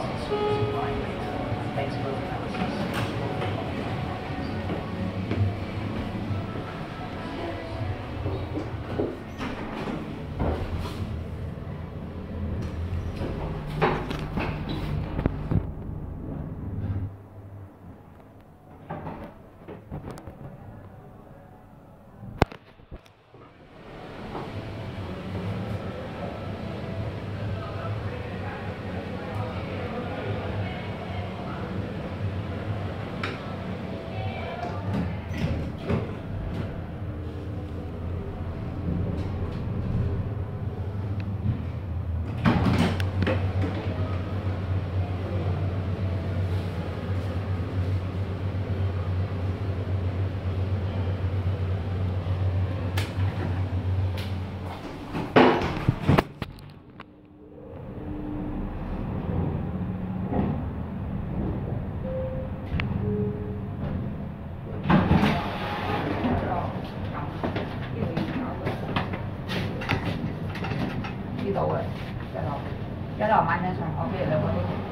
Thanks for analysis. 到嘅一楼一楼，買緊上，我俾你兩個。